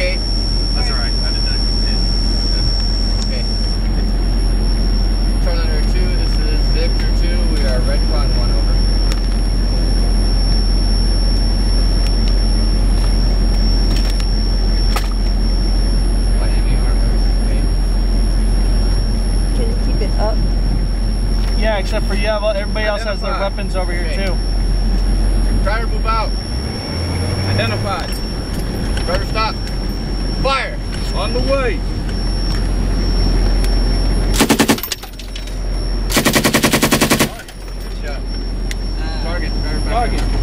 okay? That's alright. I did that. Okay. Charlie number 2, this is Victor 2. We are Red Cloud 1 over. Up. Yeah, except for you Well, everybody else has their weapons over okay. here too. Driver move out. Identified. Driver stop on the way. Right. Target. Target.